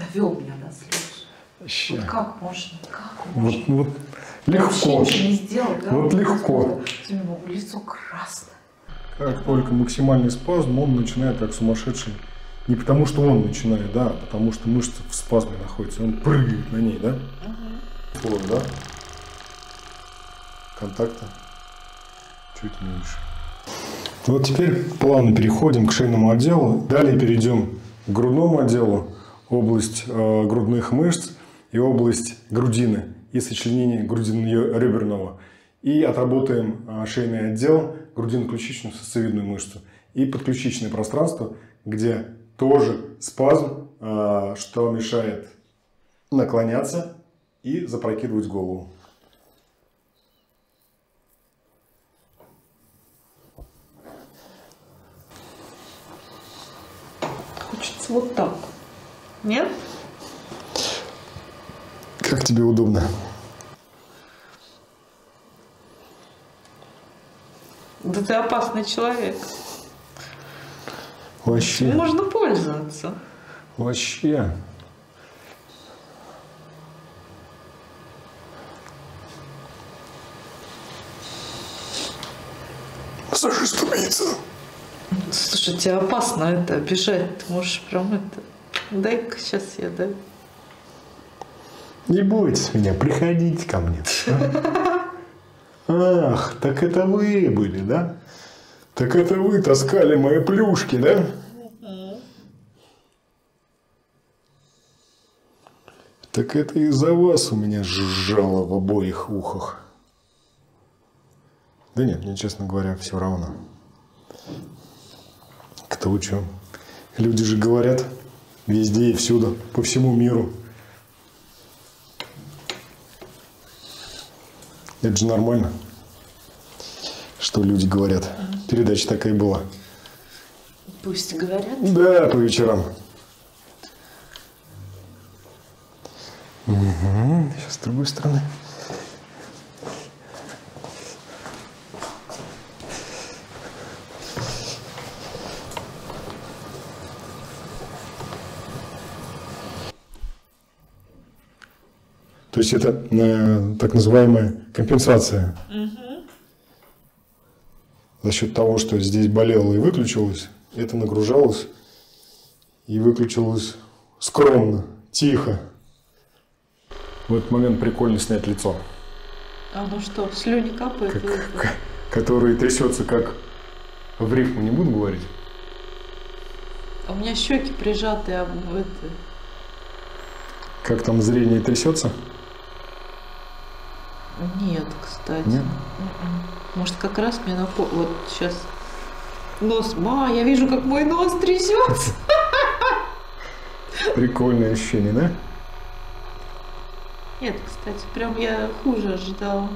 довел меня до слез. Ща. Вот как можно? Как Вот, можно? вот Я вообще легко. ничего не сделал. да? Вот легко. У меня лицо красное. Как только максимальный спазм, он начинает как сумасшедший. Не потому, что он начинает, да, а потому что мышца в спазме находится. Он прыгает на ней, да? Вот, да? Контакта чуть меньше. Вот теперь плавно переходим к шейному отделу. Далее перейдем к грудному отделу, область э, грудных мышц и область грудины и сочленение грудинно-реберного. И отработаем э, шейный отдел, грудино-ключичную сосцевидную мышцу и подключичное пространство, где тоже спазм, э, что мешает наклоняться и запрокидывать голову. Хочется вот так. Нет? Как тебе удобно? Да ты опасный человек. Вообще, Можно пользоваться. вообще. Что боится? Слушай, тебе опасно это бежать. Ты можешь прям это... Дай-ка сейчас я, да? Не бойтесь меня, приходите ко мне. Ах, так это вы были, да? Так это вы таскали мои плюшки, да? Так это из-за вас у меня жужжало в обоих ухах. Да нет, мне, честно говоря, все равно. Кто что. Люди же говорят везде и всюду, по всему миру. Это же нормально, что люди говорят. Передача такая была. Пусть говорят. Да, по вечерам. Угу. Сейчас с другой стороны. То есть это э, так называемая компенсация. За счет того, что здесь болело и выключилось, это нагружалось и выключилось скромно, тихо. В этот момент прикольно снять лицо, А ну что, слюни капают? как- или это? к- которое трясется как в рифму, не буду говорить. А у меня щеки прижаты об это. Как там зрение трясется? Кстати. Нет? Может, как раз мне на фо- Вот сейчас. Нос. Ма, я вижу, как мой нос трясется. Прикольное ощущение, да? Нет, кстати, прям я хуже ожидала.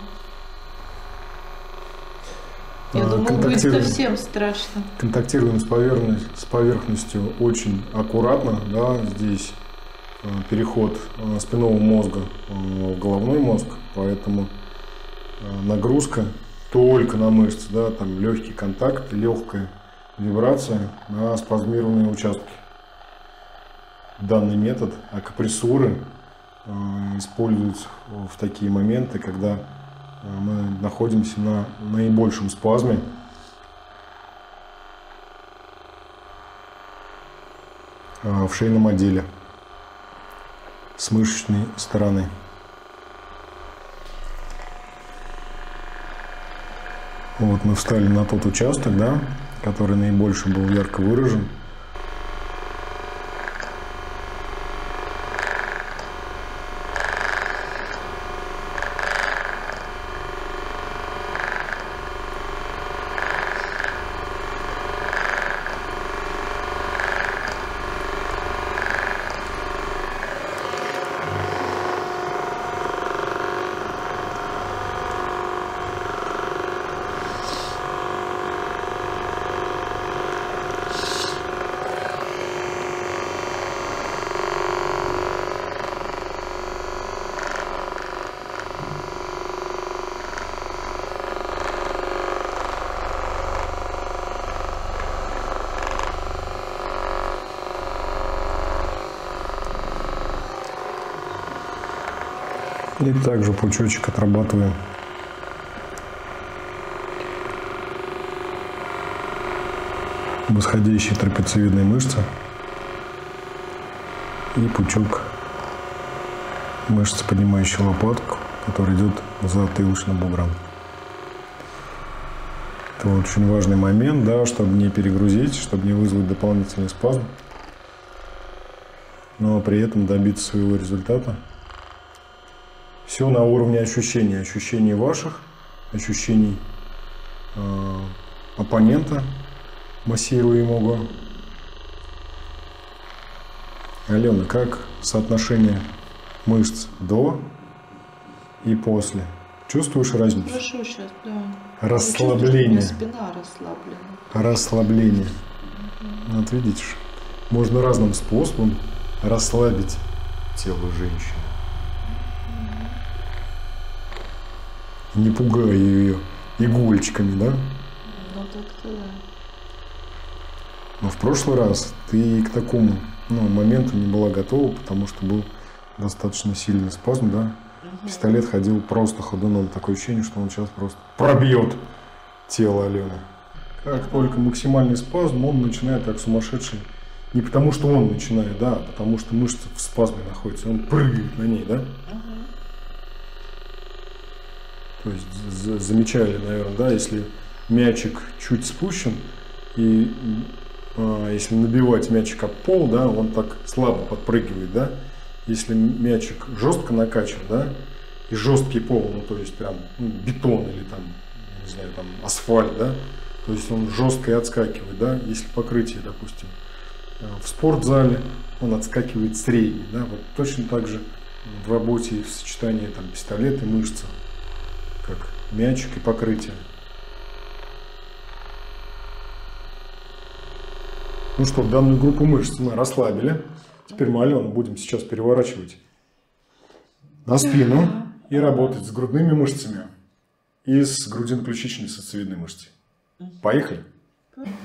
Я А, думала, будет совсем страшно. Контактируем с, поверхность- с поверхностью очень аккуратно, да, здесь э, переход э, спинного мозга э, в головной мозг, поэтому нагрузка только на мышцы, да, там легкий контакт, легкая вибрация на спазмированные участки. Данный метод акупрессуры э, используется в такие моменты, когда э, мы находимся на наибольшем спазме, в шейном отделе с мышечной стороны. Вот мы встали на тот участок, да, который наибольше был ярко выражен. И также пучочек отрабатываем. Восходящие трапециевидные мышцы и пучок мышцы, поднимающей лопатку, который идет за затылочным бугром. Это очень важный момент, да, чтобы не перегрузить, чтобы не вызвать дополнительный спазм, но при этом добиться своего результата. Все на уровне ощущений, ощущений ваших, ощущений э, оппонента массируемого. Алена, как соотношение мышц до и после? Чувствуешь разницу? Хорошо сейчас, да. Расслабление. Чувствую, спина расслаблена. Расслабление. Вот видишь, можно разным способом расслабить тело женщины. Не пугая ее иголочками, да? Ну так-то да. Но в прошлый раз ты к такому ну, моменту не была готова, потому что был достаточно сильный спазм, да? Пистолет ходил просто ходуном. Такое ощущение, что он сейчас просто пробьет тело Алены. Как только максимальный спазм, он начинает как сумасшедший. Не потому, что он начинает, да, а потому что мышца в спазме находится. Он прыгает на ней, да? То есть за- замечали, наверное, да, если мячик чуть спущен, и а, если набивать мячик об пол, да, он так слабо подпрыгивает, да. Если мячик жестко накачан, да, и жесткий пол, ну то есть прям ну, бетон или там, не знаю, там асфальт, да, то есть он жестко и отскакивает, да, если покрытие, допустим, э, в спортзале, он отскакивает средний, да, вот точно так же в работе в сочетании там пистолет и мышца, как мячик и покрытие. Ну что, данную группу мышц мы расслабили. Теперь мы, Алену, будем сейчас переворачивать на спину и работать с грудными мышцами и с грудино-ключичной сосцевидной мышцей. Поехали?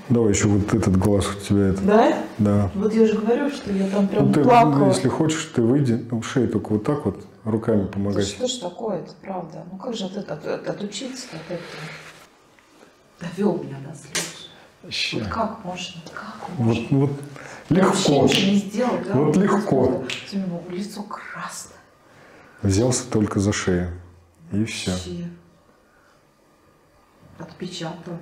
Давай еще вот этот глаз у тебя это. Да? Да. Вот я же говорю, что я там прям Ну, ты, плакала. если хочешь, ты выйди, ну, шею только вот так вот руками помогать. что ж такое-то, правда? Ну как же от, от- от- отучиться от этого? Довел меня до слез. Ща. Вот как можно? Как Вот, можно? вот Я вообще легко. ничего не сделал, да? Вот легко. У меня лицо красное. Взялся только за шею. И все. Вообще. Отпечатал.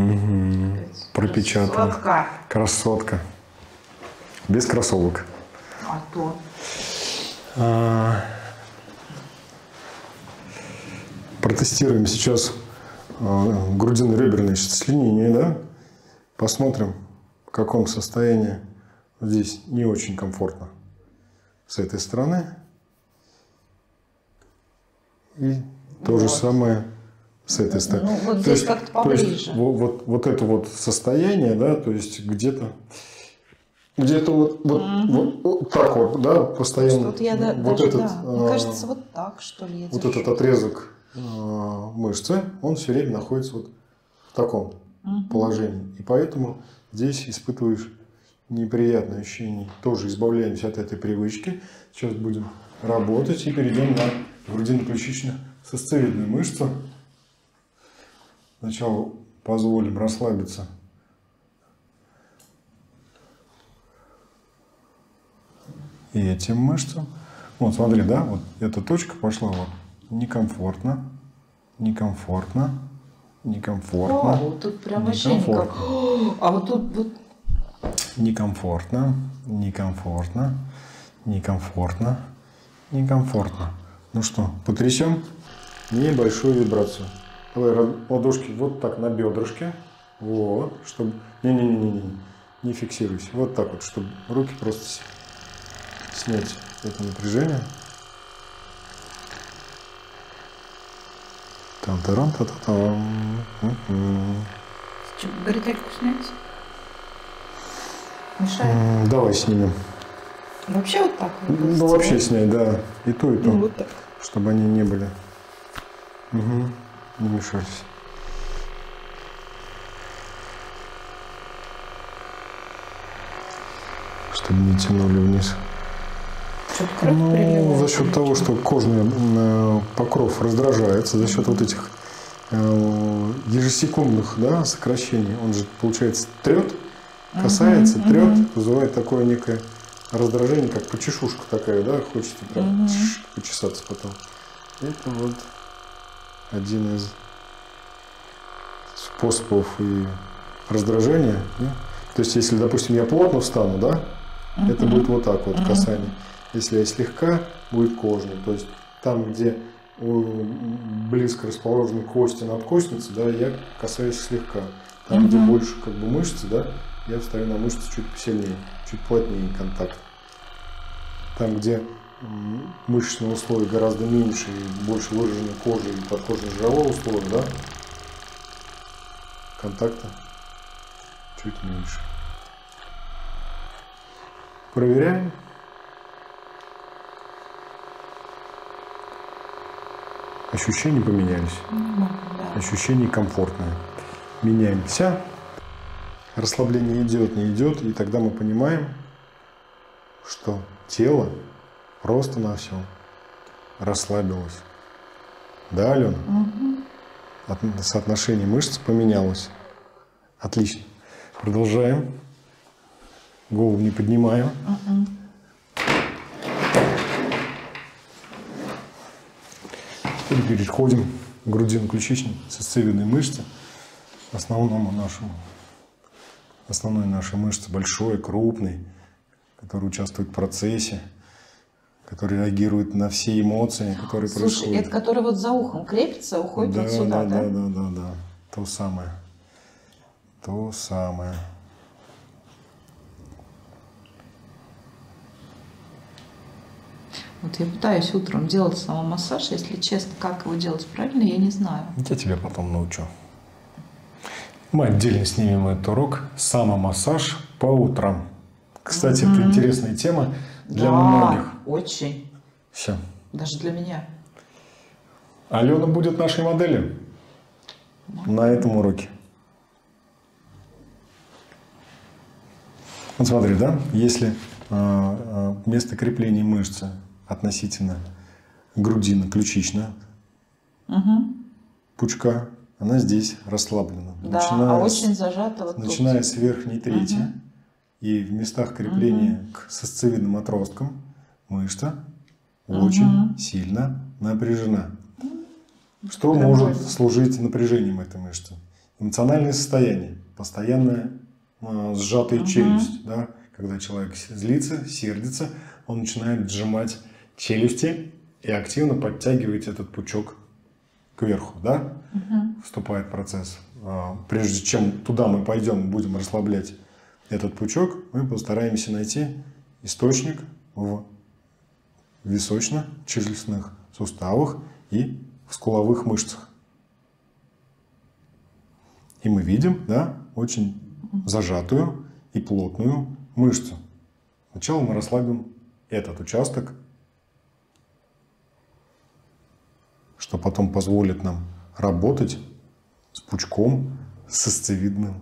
Угу. Пропечатал. Сладка. Красотка. Без кроссовок. А то. А, Протестируем сейчас а, грудино-реберное сочленение, да? Посмотрим, в каком состоянии здесь не очень комфортно с этой стороны. И то же самое с этой стороны. Ну, вот То здесь есть- как-то то есть поближе. во- вот, вот это вот состояние, да, то есть где-то где-то вот, вот, вот, вот так вот, да, постоянно. Тут я да- вот даже, этот, да. Мне а, кажется, вот так, что ли, вот этот отрезок а, мышцы, он все время находится вот в таком положении. И поэтому здесь испытываешь неприятные ощущения. Тоже избавляемся от этой привычки. Сейчас будем работать и перейдем на грудино-ключично-сосцевидную мышцу. Сначала позволим расслабиться и этим мышцам. Вот смотри, да, вот эта точка пошла вот некомфортно, некомфортно, О, некомфортно, вот тут прям вообще никак. некомфортно, О, А вот тут вот некомфортно, некомфортно, некомфортно, некомфортно. Ну что, потрясем небольшую вибрацию. Давай ладошки вот так на бедрышке. Вот, чтобы... Не-не-не-не, не фиксируйся. Вот так вот, чтобы руки просто с- снять это напряжение. там тарам та та там Что, бретельку снять? Мешает? Давай снимем. Вообще вот так? вот Ну, вообще снять, да. И то, и то. Ну, вот так. чтобы они не были. Угу. Не мешались. Чтобы не тянули вниз. Ну, за счет того, что кожный э, покров раздражается, за счет вот этих э, ежесекундных да, сокращений, он же, получается, трет, касается, Мгм, трет, мгм. вызывает такое некое раздражение, как почешушка такая, да, хочется прям тш, почесаться потом. Это вот один из способов и раздражения. да. То есть, если, допустим, я плотно встану, да, это Мгм. будет вот так вот Мгм. касание. Если я слегка, будет кожный. То есть там, где у- близко расположены кости надкостницы, да, я касаюсь слегка. Там, где Мгм. больше как бы мышцы, да, я встаю на мышцы чуть посильнее, чуть плотнее контакт. Там, где мышечного слоя гораздо меньше и больше выраженной кожи и подкожно-жирового слоя, да, контакта чуть меньше. Проверяем. Ощущения поменялись. Ощущения комфортные. Меняемся. Расслабление идет, не идет. И тогда мы понимаем, что тело просто на все расслабилось. Да, Алена? От- соотношение мышц поменялось. Отлично. Продолжаем. Голову не поднимаем. Теперь переходим к грудино-ключичной сосцевидной мышце, основному нашему, основной нашей мышце, большой, крупной, которая участвует в процессе, который реагирует на все эмоции, которые Слушай, происходят. это который вот за ухом крепится, уходит да, вот сюда, да, да? да, да, да, да. То самое. То самое. Вот я пытаюсь утром делать самомассаж, если честно, как его делать правильно, я не знаю. Я тебя потом научу. Мы отдельно снимем этот урок «Самомассаж по утрам». Кстати, это интересная тема для да, многих. Очень. Все. Даже для меня. Алена будет нашей моделью на этом уроке. Вот смотри, да, если э, э, место крепления мышцы относительно грудины, ключична, Мгм. пучка, она здесь расслаблена. Да, Начиная а очень зажато вот начиная тут. с верхней трети Мгм. и в местах крепления к сосцевидным отросткам мышца очень сильно напряжена. Что Прям может больно. служить напряжением этой мышцы? Эмоциональное состояние, постоянная а, сжатая челюсть, да? когда человек злится, сердится, он начинает сжимать челюсти и активно подтягивать этот пучок кверху, да? Вступает процесс. А, Прежде чем туда мы пойдем, будем расслаблять этот пучок, мы постараемся найти источник в височно-челюстных суставах и в скуловых мышцах. И мы видим, да, очень зажатую и плотную мышцу. Сначала мы расслабим этот участок, что потом позволит нам работать с пучком сосцевидным,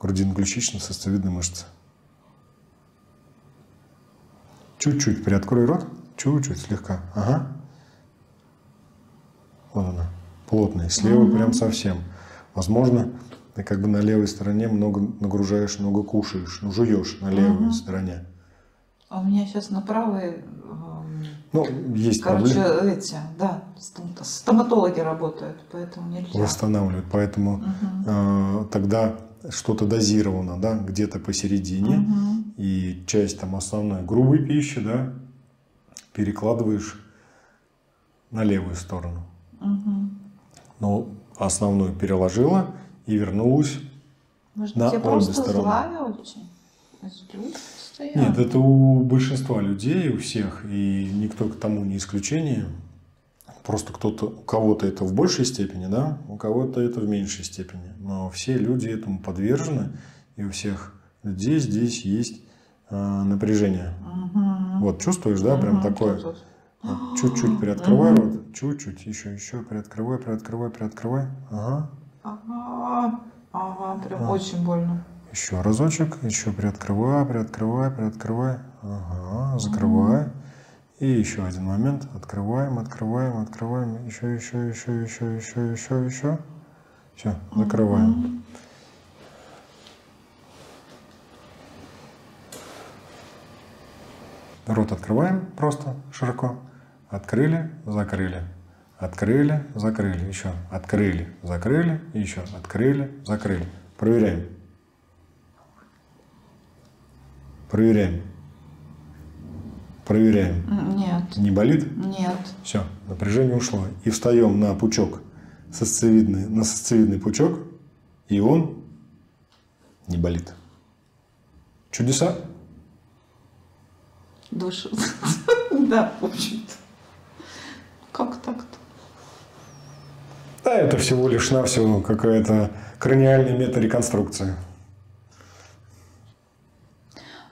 грудино-ключично-сосцевидной мышцы. Чуть-чуть приоткрой рот, чуть-чуть, слегка. Ага. Вот она, плотная. Слева прям совсем. Возможно, ты как бы на левой стороне много нагружаешь, много кушаешь, ну, жуешь на левой Мгм. стороне. А у меня сейчас на правой, эм, Ну, есть короче, проблемы. эти, да, стом- стоматологи работают, поэтому нельзя. восстанавливают. Поэтому Мгм. э, тогда что-то дозировано, да, где-то посередине. Мгм. И часть там основной грубой пищи, да, перекладываешь на левую сторону. Мгм. Но основную переложила и вернулась. Может На обе просто стороны. Нет, это у большинства людей, у всех, и никто к тому не исключение. Просто кто-то, у кого-то это в большей степени, да, у кого-то это в меньшей степени. Но все люди этому подвержены, и у всех людей здесь есть напряжение. Мгм. Вот, чувствуешь, да, прям Мгм. такое. Вот чуть-чуть приоткрывай рот, чуть-чуть, еще, еще, приоткрывай, приоткрывай, приоткрывай. Ага. Ага, ага, прям А. очень больно. Еще разочек, еще приоткрывай, приоткрывай, приоткрывай. Ага, закрывай. И еще один момент. Открываем, открываем, открываем. Еще, еще, еще, еще, еще, еще, еще. Все, закрываем. Рот открываем просто широко. Открыли, закрыли. Открыли, закрыли. Еще. Открыли, закрыли. И еще. Открыли, закрыли. Проверяем. Проверяем. Проверяем. Нет. Не болит? Нет. Все, напряжение ушло. И встаем на пучок, сосцевидный, на сосцевидный пучок, и он не болит. Чудеса? Душу. Да, в общем-то. Как так-то? Да, это всего лишь навсего какая-то краниальная метареконструкция.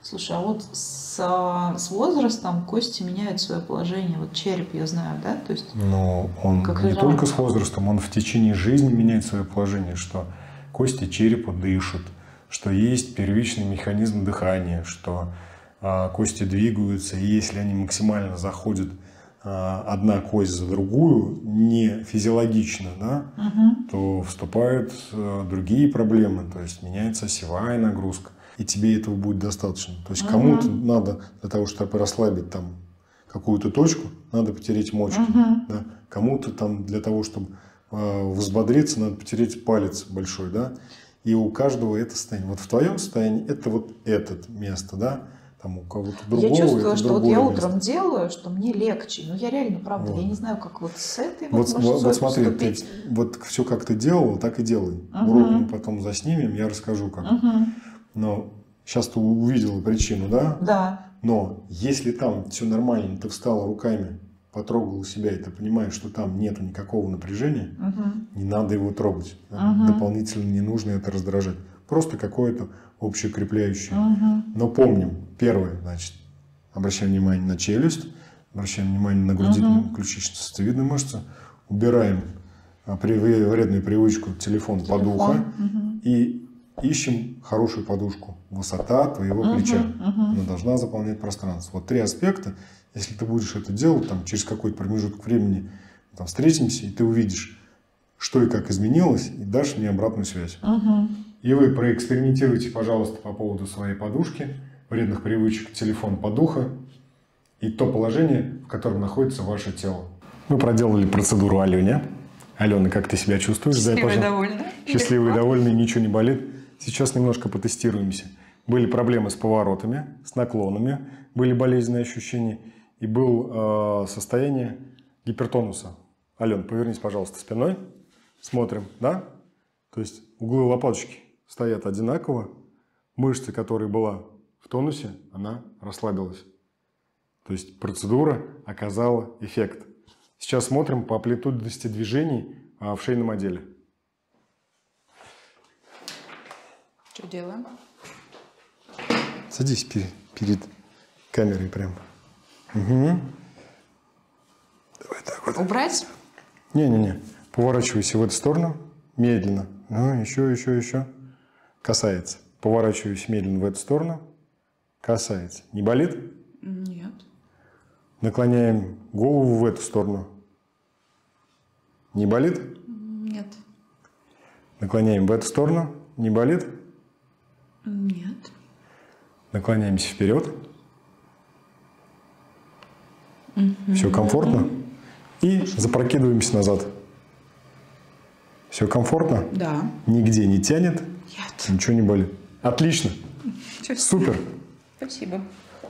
Слушай, а вот с, с возрастом кости меняют свое положение. Вот череп, я знаю, да? То есть Но он Как не только с возрастом, он в течение жизни меняет свое положение, что кости черепа дышат, что есть первичный механизм дыхания, что кости двигаются, и если они максимально заходят а, одна кость за другую, не физиологично, да, то вступают а, другие проблемы, то есть меняется осевая нагрузка, и тебе этого будет достаточно. То есть кому-то надо для того, чтобы расслабить там какую-то точку, надо потереть мочки. Да? Кому-то там для того, чтобы взбодриться, надо потереть палец большой, да. И у каждого это состояние. Вот в твоем состоянии это вот это место, да. Там у кого-то другого я чувствую, что вот я место. утром делаю, что мне легче. Ну, я реально, правда, Вот. я не знаю, как вот с этой Вот, вот, вот, смотри, ты, поступить. вот все как ты делал, так и делай. Мгм. Урок мы потом заснимем, я расскажу как. Мгм. Но сейчас ты увидела причину, да? Да. Но если там все нормально, ты встала руками, потрогала себя, и ты понимаешь, что там нету никакого напряжения, Мгм. не надо его трогать. да. Мгм. Дополнительно не нужно это раздражать. Просто какое-то общеукрепляющее. Мгм. Но помним, первое, значит, обращаем внимание на челюсть, обращаем внимание на грудину, ключично-сосцевидную мышцу, убираем а, вредную привычку телефон, под ухо Мгм. и ищем хорошую подушку. Высота твоего плеча. мгм. Она должна заполнять пространство. Вот три аспекта. Если ты будешь это делать, там, через какой-то промежуток времени там, встретимся, и ты увидишь, что и как изменилось, и дашь мне обратную связь. Мгм. И вы проэкспериментируйте, пожалуйста, по поводу своей подушки, вредных привычек, телефон под ухо и то положение, в котором находится ваше тело. Мы проделали процедуру Алене. Алена, как ты себя чувствуешь? Дай, Счастливая и довольная. Счастливый, Легко. довольный, ничего не болит. Сейчас немножко потестируемся. Были проблемы с поворотами, с наклонами, были болезненные ощущения и было э, состояние гипертонуса. Ален, повернись, пожалуйста, спиной. Смотрим, да? То есть углы лопаточки стоят одинаково. Мышца, которая была в тонусе, она расслабилась. То есть процедура оказала эффект. Сейчас смотрим по амплитудности движений а, в шейном отделе. Что делаем? Садись перед, перед камерой прям. Угу. Давай так вот. Убрать? Не-не-не. Поворачивайся в эту сторону. Медленно. Ну, еще, еще, еще. Касается. Поворачиваюсь медленно в эту сторону. Касается. Не болит? Нет. Наклоняем голову в эту сторону. Не болит? Нет. Наклоняем в эту сторону. Не болит? Нет. Наклоняемся вперед. Все комфортно. И запрокидываемся назад. Все комфортно? Да. Нигде не тянет, Нет. ничего не болит. Отлично. Чё- Супер. Спасибо.